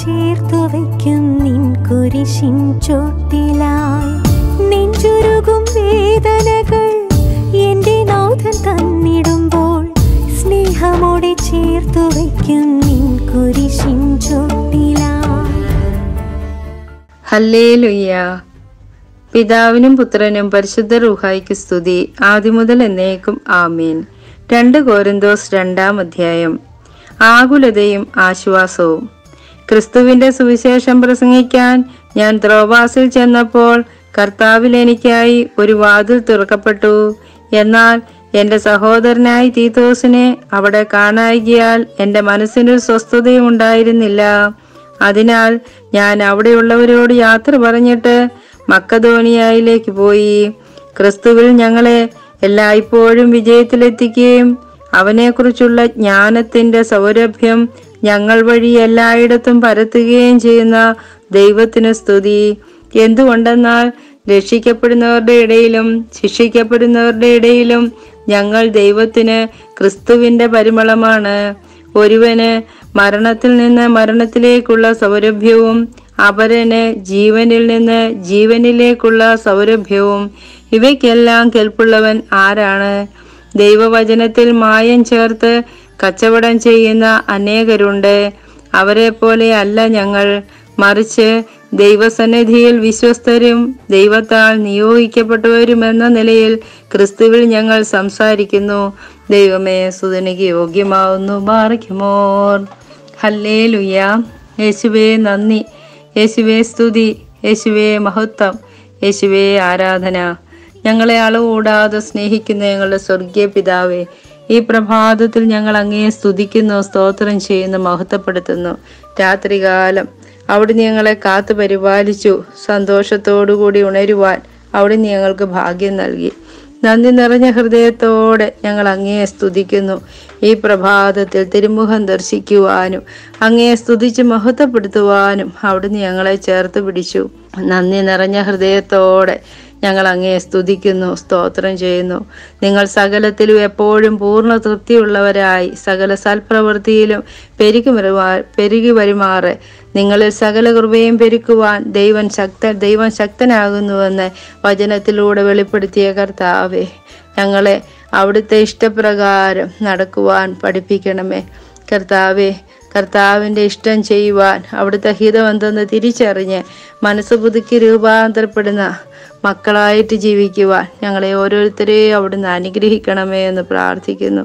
ചേർത്തു വയ്ക്കും നിൻ കുരിശിൻ ചോട്ടിലായി. നെഞ്ചുരുകും വേദനകൾ എന്റെ നാഥൻ തന്നിടുമ്പോൾ സ്നേഹമോടെ ചേർത്തു വയ്ക്കും നിൻ കുരിശിൻ ചോട്ടിലായി. പിതാവിനും പുത്രനും പരിശുദ്ധ റുഹായിക്ക് സ്തുതി. ആദ്യമുതൽ എന്നേക്കും ആമീൻ. രണ്ട് കോരിന്തോസ് രണ്ടാം അധ്യായം. ആകുലതയും ആശ്വാസവും. ക്രിസ്തുവിന്റെ സുവിശേഷം പ്രസംഗിക്കാൻ ഞാൻ ത്രോവാസിൽ ചെന്നപ്പോൾ കർത്താവിൽ എനിക്കായി ഒരു വാതിൽ തുറക്കപ്പെട്ടു. എന്നാൽ എന്റെ സഹോദരനായി തീത്തോസിനെ അവിടെ കാണായികയാൽ എന്റെ മനസ്സിനൊരു സ്വസ്ഥതയും ഉണ്ടായിരുന്നില്ല. അതിനാൽ ഞാൻ അവിടെയുള്ളവരോട് യാത്ര പറഞ്ഞിട്ട് മക്കധോണിയായിലേക്ക് പോയി. ക്രിസ്തുവിൽ ഞങ്ങളെ എല്ലായ്പ്പോഴും വിജയത്തിലെത്തിക്കുകയും അവനെക്കുറിച്ചുള്ള ജ്ഞാനത്തിന്റെ സൗരഭ്യം ഞങ്ങൾ വഴി എല്ലായിടത്തും പരത്തുകയും ചെയ്യുന്ന ദൈവത്തിന് സ്തുതി. എന്തുകൊണ്ടെന്നാൽ രക്ഷിക്കപ്പെടുന്നവരുടെ ഇടയിലും ശിക്ഷിക്കപ്പെടുന്നവരുടെ ഇടയിലും ഞങ്ങൾ ദൈവത്തിന് ക്രിസ്തുവിന്റെ പരിമളമാണ്. ഒരുവന് മരണത്തിൽ നിന്ന് മരണത്തിലേക്കുള്ള സൗരഭ്യവും അപരന് ജീവനിൽ നിന്ന് ജീവനിലേക്കുള്ള സൗരഭ്യവും. ഇവയ്ക്കെല്ലാം കെൽപ്പുള്ളവൻ ആരാണ്? ദൈവവചനത്തിൽ മായം ചേർത്ത് കച്ചവടം ചെയ്യുന്ന അനേകരുണ്ട്. അവരെ പോലെ അല്ല ഞങ്ങൾ. മറിച്ച് ദൈവസന്നിധിയിൽ വിശ്വസ്തരും ദൈവത്താൽ നിയോഗിക്കപ്പെട്ടവരുമെന്ന നിലയിൽ ക്രിസ്തുവിൽ ഞങ്ങൾ സംസാരിക്കുന്നു. ദൈവമേ സുതനിക്ക് യോഗ്യമാവുന്നു. മാറിക്കുമോർ ഹല്ലേ ലുയ യേശുവേ നന്ദി. യേശുവേ സ്തുതി. യേശുവേ മഹത്വം. യേശുവേ ആരാധന. ഞങ്ങളെ അളവുകൂടാതെ സ്നേഹിക്കുന്ന ഞങ്ങളുടെ സ്വർഗീയ പിതാവേ ഈ പ്രഭാതത്തിൽ ഞങ്ങൾ അങ്ങയെ സ്തുതിക്കുന്നു സ്തോത്രം ചെയ്യുന്നു മഹത്വപ്പെടുത്തുന്നു. രാത്രികാലം അവിടുന്ന് ഞങ്ങളെ കാത്തു പരിപാലിച്ചു. സന്തോഷത്തോടുകൂടി ഉണരുവാൻ അവിടുന്ന് ഞങ്ങൾക്ക് ഭാഗ്യം നൽകി. നന്ദി നിറഞ്ഞ ഹൃദയത്തോടെ ഞങ്ങൾ അങ്ങയെ സ്തുതിക്കുന്നു. ഈ പ്രഭാതത്തിൽ തിരുമുഖം ദർശിക്കുവാനും അങ്ങയെ സ്തുതിച്ച് മഹത്വപ്പെടുത്തുവാനും അവിടുന്ന് ഞങ്ങളെ ചേർത്ത് പിടിച്ചു. നന്ദി നിറഞ്ഞ ഹൃദയത്തോടെ ഞങ്ങൾ അങ്ങയെ സ്തുതിക്കുന്നു സ്തോത്രം ചെയ്യുന്നു. നിങ്ങൾ സകലത്തിലും എപ്പോഴും പൂർണ തൃപ്തിയുള്ളവരായി സകല സൽപ്രവൃത്തിയിലും പെരുകി പെരുകി വരുമാറ്. നിങ്ങളിൽ സകല കൃപയും പെരുക്കുവാൻ ദൈവം ശക്ത ദൈവം ശക്തനാകുന്നുവെന്ന് വചനത്തിലൂടെ വെളിപ്പെടുത്തിയ കർത്താവേ ഞങ്ങളെ അവിടുത്തെ ഇഷ്ടപ്രകാരം നടക്കുവാൻ പഠിപ്പിക്കണമേ. കർത്താവേ കർത്താവിന്റെ ഇഷ്ടം ചെയ്യുവാൻ അവിടുത്തെ ഹിതമെന്തെന്ന് തിരിച്ചറിഞ്ഞ് മനസ്സ് പുതുക്കി രൂപാന്തരപ്പെടുന്ന മക്കളായിട്ട് ജീവിക്കുവാൻ ഞങ്ങളെ ഓരോരുത്തരെയും അവിടുന്ന് അനുഗ്രഹിക്കണമേ എന്ന് പ്രാർത്ഥിക്കുന്നു.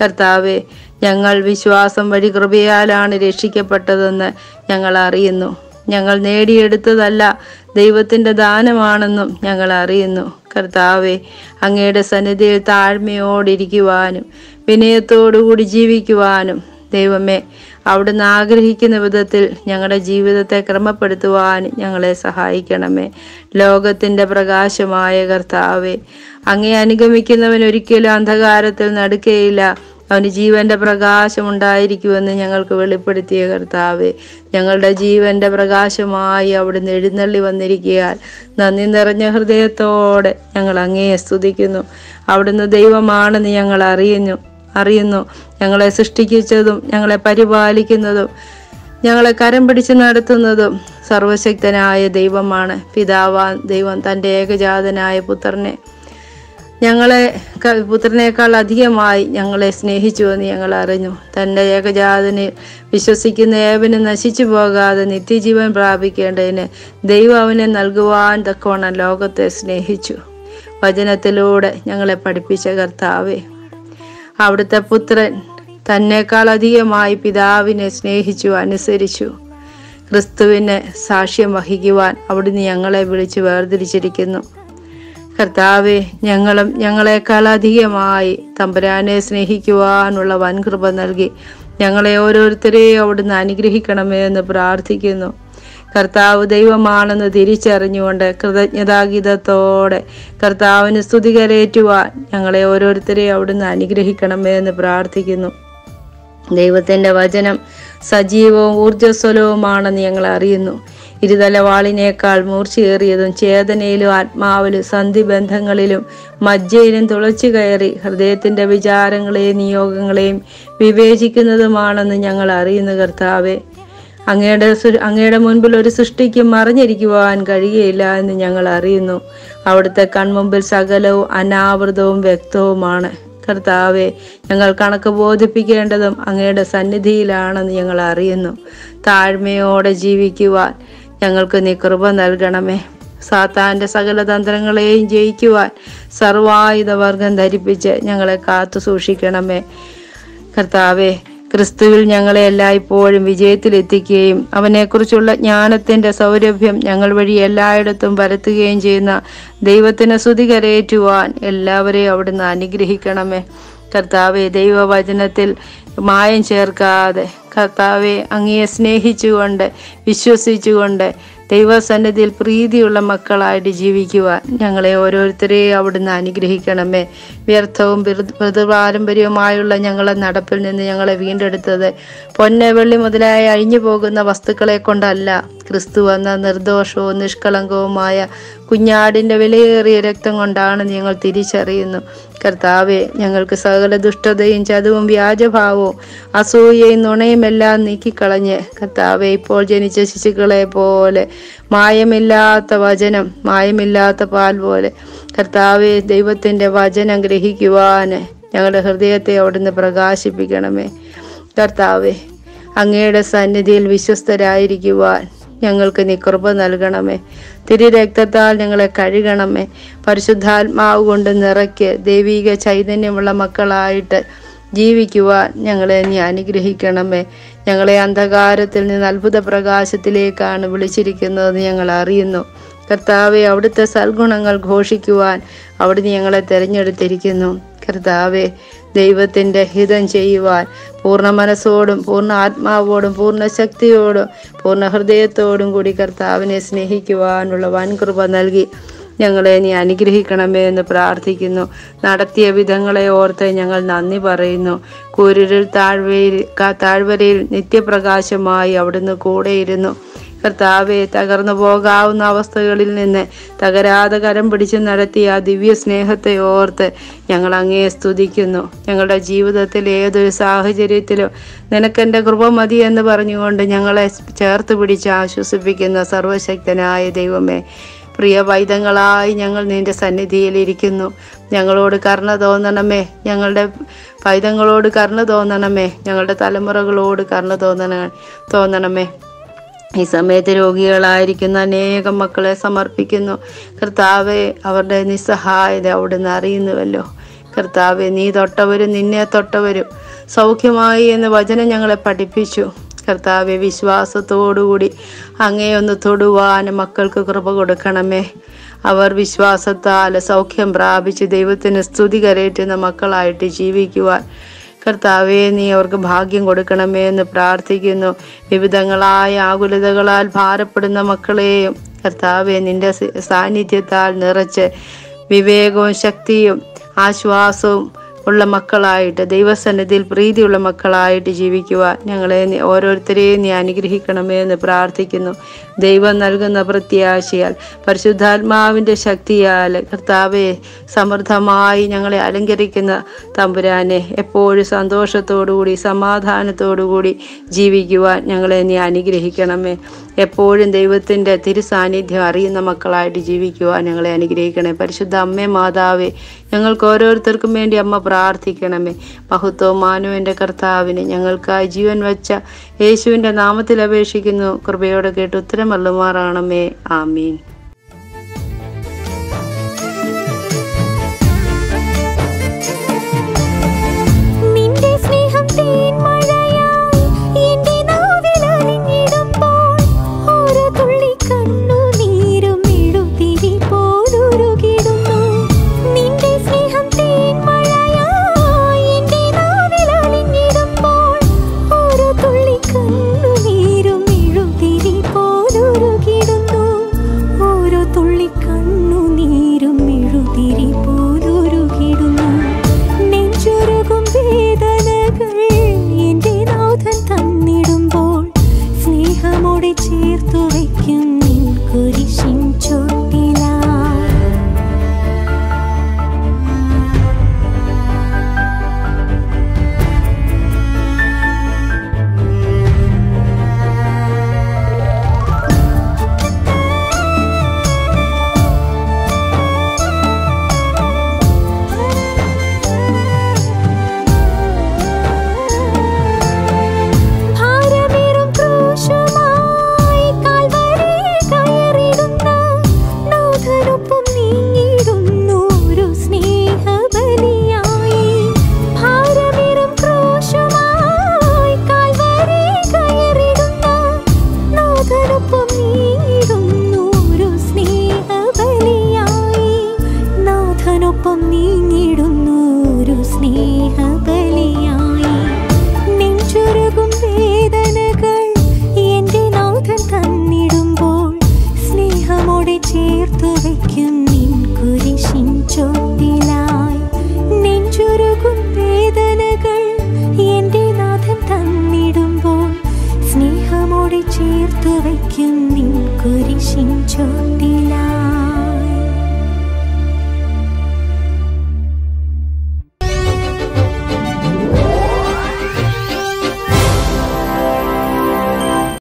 കർത്താവെ ഞങ്ങൾ വിശ്വാസം വഴി കൃപയാലാണ് രക്ഷിക്കപ്പെട്ടതെന്ന് ഞങ്ങൾ അറിയുന്നു. ഞങ്ങൾ നേടിയെടുത്തതല്ല ദൈവത്തിന്റെ ദാനമാണെന്നും ഞങ്ങൾ അറിയുന്നു. കർത്താവെ അങ്ങയുടെ സന്നിധിയിൽ താഴ്മയോടിരിക്കുവാനും വിനയത്തോടുകൂടി ജീവിക്കുവാനും ദൈവമേ അവിടുന്ന് ആഗ്രഹിക്കുന്ന വിധത്തിൽ ഞങ്ങളുടെ ജീവിതത്തെ ക്രമപ്പെടുത്തുവാൻ ഞങ്ങളെ സഹായിക്കണമേ. ലോകത്തിന്റെ പ്രകാശമായ കർത്താവെ അങ്ങേ അനുഗമിക്കുന്നവൻ ഒരിക്കലും അന്ധകാരത്തിൽ നടക്കുകയില്ല അവന് ജീവന്റെ പ്രകാശം ഉണ്ടായിരിക്കുമെന്ന് ഞങ്ങൾക്ക് വെളിപ്പെടുത്തിയ കർത്താവെ ഞങ്ങളുടെ ജീവന്റെ പ്രകാശമായി അവിടുന്ന് എഴുന്നള്ളി വന്നിരിക്കയാൽ നന്ദി നിറഞ്ഞ ഹൃദയത്തോടെ ഞങ്ങൾ അങ്ങയെ സ്തുതിക്കുന്നു. അവിടുന്ന് ദൈവമാണെന്ന് ഞങ്ങൾ അറിയുന്നു. അറിയുന്നു. ഞങ്ങളെ സൃഷ്ടിക്കിച്ചതും ഞങ്ങളെ പരിപാലിക്കുന്നതും ഞങ്ങളെ കരം പിടിച്ച് നടത്തുന്നതും സർവശക്തനായ ദൈവമാണ്. പിതാവാൻ ദൈവം തന്റെ ഏകജാതനായ പുത്രനെ. ഞങ്ങളെ പുത്രനേക്കാൾ അധികമായി ഞങ്ങളെ സ്നേഹിച്ചുവെന്ന് ഞങ്ങൾ അറിഞ്ഞു. തന്റെ ഏകജാതനെ വിശ്വസിക്കുന്ന ഏവന് നശിച്ചു പോകാതെ നിത്യജീവൻ പ്രാപിക്കേണ്ടതിന് ദൈവം അവനെ നൽകുവാൻ തക്കവണ്ണം ലോകത്തെ സ്നേഹിച്ചു. വചനത്തിലൂടെ ഞങ്ങളെ പഠിപ്പിച്ച കർത്താവേ അവിടുത്തെ പുത്രൻ തന്നെക്കാൾ അധികമായി പിതാവിനെ സ്നേഹിച്ചു അനുസരിച്ചു. ക്രിസ്തുവിനെ സാക്ഷ്യം വഹിക്കുവാൻ അവിടുന്ന് ഞങ്ങളെ വിളിച്ച് വേർതിരിച്ചിരിക്കുന്നു. കർത്താവെ ഞങ്ങളും ഞങ്ങളെക്കാൾ അധികമായി തമ്പുരാനെ സ്നേഹിക്കുവാനുള്ള വൻകൃപ നൽകി ഞങ്ങളെ ഓരോരുത്തരെയും അവിടുന്ന് അനുഗ്രഹിക്കണമേ എന്ന് പ്രാർത്ഥിക്കുന്നു. കർത്താവ് ദൈവമാണെന്ന് തിരിച്ചറിഞ്ഞുകൊണ്ട് കൃതജ്ഞതാഗീതത്തോടെ കർത്താവിന് സ്തുതി കരേറ്റുവാൻ ഞങ്ങളെ ഓരോരുത്തരെയും അവിടുന്ന് അനുഗ്രഹിക്കണമേ എന്ന് പ്രാർത്ഥിക്കുന്നു. ദൈവത്തിന്റെ വചനം സജീവവും ഊർജസ്വലവുമാണെന്ന് ഞങ്ങൾ അറിയുന്നു. ഇരുതലവാളിനേക്കാൾ മൂർച്ചയേറിയതും ചേതനയിലും ആത്മാവിലും സന്ധിബന്ധങ്ങളിലും മജ്ജയിലും തുളച്ചു കയറി ഹൃദയത്തിന്റെ വിചാരങ്ങളെയും നിയോഗങ്ങളെയും വിവേചിക്കുന്നതുമാണെന്ന് ഞങ്ങൾ അറിയുന്നു കർത്താവെ. അങ്ങയുടെ അങ്ങയുടെ മുൻപിൽ ഒരു സൃഷ്ടിക്ക് മറിഞ്ഞിരിക്കുവാൻ കഴിയുകയില്ല എന്ന് ഞങ്ങൾ അറിയുന്നു. അവിടുത്തെ കൺമുമ്പിൽ സകലവും അനാവൃതവും വ്യക്തവുമാണ്. കർത്താവെ ഞങ്ങൾ കണക്ക് ബോധിപ്പിക്കേണ്ടതും അങ്ങയുടെ സന്നിധിയിലാണെന്ന് ഞങ്ങൾ അറിയുന്നു. താഴ്മയോടെ ജീവിക്കുവാൻ ഞങ്ങൾക്ക് നീ കൃപ നൽകണമേ. സാത്താന്റെ സകല തന്ത്രങ്ങളെയും ജയിക്കുവാൻ സർവായുധ വർഗം ധരിപ്പിച്ച് ഞങ്ങളെ കാത്തു സൂക്ഷിക്കണമേ കർത്താവെ ക്രിസ്തുവിൽ ഞങ്ങളെ എല്ലായ്പ്പോഴും വിജയത്തിലെത്തിക്കുകയും അവനെക്കുറിച്ചുള്ള ജ്ഞാനത്തിന്റെ സൗരഭ്യം ഞങ്ങൾ വഴി എല്ലായിടത്തും വരത്തുകയും ചെയ്യുന്ന ദൈവത്തിന് സ്തുതി കരയേറ്റുവാൻ എല്ലാവരെയും അവിടുന്ന് അനുഗ്രഹിക്കണമേ. കർത്താവെ ദൈവവചനത്തിൽ മായം ചേർക്കാതെ കർത്താവെ അങ്ങയെ സ്നേഹിച്ചുകൊണ്ട് വിശ്വസിച്ചുകൊണ്ട് ദൈവസന്നിധിയിൽ പ്രീതിയുള്ള മക്കളായിട്ട് ജീവിക്കുവാൻ ഞങ്ങളെ ഓരോരുത്തരെയും അവിടുന്ന് അനുഗ്രഹിക്കണമേ. വ്യർത്ഥവും പാരമ്പര്യവുമായുള്ള ഞങ്ങളെ നടപ്പിൽ നിന്ന് ഞങ്ങളെ വീണ്ടെടുത്തത് പൊന്ന വെള്ളി മുതലായ അഴിഞ്ഞു പോകുന്ന വസ്തുക്കളെ കൊണ്ടല്ല. ക്രിസ്തു എന്ന നിർദോഷവും നിഷ്കളങ്കവുമായ കുഞ്ഞാടിന്റെ വിലയേറിയ രക്തം കൊണ്ടാണ് ഞങ്ങൾ തിരിച്ചറിയുന്നു. കർത്താവെ ഞങ്ങൾക്ക് സകല ദുഷ്ടതയും ചതുവും വ്യാജഭാവവും അസൂയയും നുണയുമെല്ലാം നീക്കിക്കളഞ്ഞ് കർത്താവെ ഇപ്പോൾ ജനിച്ച ശിശുക്കളെ പോലെ മായമില്ലാത്ത വചനം മായമില്ലാത്ത പാൽ പോലെ കർത്താവെ ദൈവത്തിന്റെ വചനം ഗ്രഹിക്കുവാന് ഞങ്ങളുടെ ഹൃദയത്തെ അവിടുന്ന് പ്രകാശിപ്പിക്കണമേ. കർത്താവെ അങ്ങയുടെ സന്നിധിയിൽ വിശ്വസ്തരായിരിക്കുവാൻ ഞങ്ങൾക്ക് നീ കൃപ നൽകണമേ. തിരുരക്തത്താൽ ഞങ്ങളെ കഴുകണമേ. പരിശുദ്ധാത്മാവ് കൊണ്ട് നിറയ്ക്ക് ദൈവിക ചൈതന്യമുള്ള മക്കളായിട്ട് ജീവിക്കുവാൻ ഞങ്ങളെ നീ അനുഗ്രഹിക്കണമേ. ഞങ്ങളെ അന്ധകാരത്തിൽ നിന്ന് അത്ഭുത പ്രകാശത്തിലേക്കാണ് വിളിച്ചിരിക്കുന്നതെന്ന് ഞങ്ങൾ അറിയുന്നു. കർത്താവെ അവിടുത്തെ സൽഗുണങ്ങൾ ഘോഷിക്കുവാൻ അവിടുന്ന് ഞങ്ങളെ തിരഞ്ഞെടുത്തിരിക്കുന്നു. കർത്താവെ ദൈവത്തിന്റെ ഹിതം ചെയ്യുവാൻ പൂർണ മനസ്സോടും പൂർണ ആത്മാവോടും പൂർണ ശക്തിയോടും പൂർണ ഹൃദയത്തോടും കൂടി കർത്താവിനെ സ്നേഹിക്കുവാനുള്ള വൻകൃപ നൽകി ഞങ്ങളെ നീ അനുഗ്രഹിക്കണമേ എന്ന് പ്രാർത്ഥിക്കുന്നു. നടത്തിയ വിധങ്ങളെ ഓർത്ത് ഞങ്ങൾ നന്ദി പറയുന്നു. കൂരിരുൾ താഴ്വരയിൽ താഴ്വരയിൽ നിത്യപ്രകാശമായി അവിടുന്ന് കൂടെയിരുന്നു. കർത്താവെ തകർന്നു പോകാവുന്ന അവസ്ഥകളിൽ നിന്ന് തകരാതെ കരം പിടിച്ച് നടത്തിയ ആ ദിവ്യ സ്നേഹത്തെ ഓർത്ത് ഞങ്ങൾ അങ്ങേ സ്തുതിക്കുന്നു. ഞങ്ങളുടെ ജീവിതത്തിൽ ഏതൊരു സാഹചര്യത്തിലും നിനക്കെന്റെ കൃപ മതി എന്ന് പറഞ്ഞുകൊണ്ട് ഞങ്ങളെ ചേർത്ത് പിടിച്ച് ആശ്വസിപ്പിക്കുന്ന സർവശക്തനായ ദൈവമേ പ്രിയ വൈദങ്ങളായി ഞങ്ങൾ നിന്റെ സന്നിധിയിൽ ഇരിക്കുന്നു. ഞങ്ങളോട് കരുണ തോന്നണമേ ഞങ്ങളുടെ പൈതങ്ങളോട് കരുണ തോന്നണമേ ഞങ്ങളുടെ തലമുറകളോട് കരുണ തോന്നണ തോന്നണമേ. ഈ സമയത്ത് രോഗികളായിരിക്കുന്ന അനേകം മക്കളെ സമർപ്പിക്കുന്നു. കർത്താവെ അവരുടെ നിസ്സഹായത അവിടുന്ന് അറിയുന്നുവല്ലോ. കർത്താവെ നീ തൊട്ടവരും നിന്നെ തൊട്ടവരും. സൗഖ്യമായി എന്ന് വചനം ഞങ്ങളെ പഠിപ്പിച്ചു. കർത്താവെ വിശ്വാസത്തോടുകൂടി അങ്ങയൊന്ന് തൊടുവാൻ മക്കൾക്ക് കൃപ കൊടുക്കണമേ. അവർ വിശ്വാസത്താൽ സൗഖ്യം പ്രാപിച്ച് ദൈവത്തിന് സ്തുതി കരയേറ്റുന്ന മക്കളായിട്ട് ജീവിക്കുവാൻ കർത്താവെ നീ അവർക്ക് ഭാഗ്യം കൊടുക്കണമേ എന്ന് പ്രാർത്ഥിക്കുന്നു. വിവിധങ്ങളായ ആകുലതകളാൽ ഭാരപ്പെടുന്ന മക്കളെയും കർത്താവെ നിന്റെ സാന്നിധ്യത്താൽ നിറച്ച് വിവേകവും ശക്തിയും ആശ്വാസവും ഉള്ള മക്കളായിട്ട് ദൈവസന്നിധിയിൽ പ്രീതിയുള്ള മക്കളായിട്ട് ജീവിക്കുവാൻ ഞങ്ങളെ ഓരോരുത്തരെയും നീ അനുഗ്രഹിക്കണമേ എന്ന് പ്രാർത്ഥിക്കുന്നു. ദൈവം നൽകുന്ന പ്രത്യാശയാൽ പരിശുദ്ധാത്മാവിന്റെ ശക്തിയാൽ കർത്താവെ സമൃദ്ധമായി ഞങ്ങളെ അലങ്കരിക്കുന്ന തമ്പുരാനെ എപ്പോഴും സന്തോഷത്തോടുകൂടി സമാധാനത്തോടുകൂടി ജീവിക്കുവാൻ ഞങ്ങളെ നീ അനുഗ്രഹിക്കണമേ. എപ്പോഴും ദൈവത്തിന്റെ തിരുസാന്നിധ്യം അറിയുന്ന മക്കളായിട്ട് ജീവിക്കുവാൻ ഞങ്ങളെ അനുഗ്രഹിക്കണേ പരിശുദ്ധ അമ്മേ മാതാവേ ഞങ്ങൾക്ക് ഓരോരുത്തർക്കും വേണ്ടി അമ്മ പ്രാർത്ഥിക്കണമേ. മഹത്വം മാനുവിന്റെ കർത്താവിന് ഞങ്ങൾക്കായി ജീവൻ വച്ച യേശുവിന്റെ നാമത്തിൽ അപേക്ഷിക്കുന്നു. കൃപയോടെ കേട്ട് ഉത്തരം അല്ലുമാറാണമേ ആമീൻ. ചേർത്തു വയ്ക്കും നിൻ കുരിശിൻ ചോട്ടിലാ.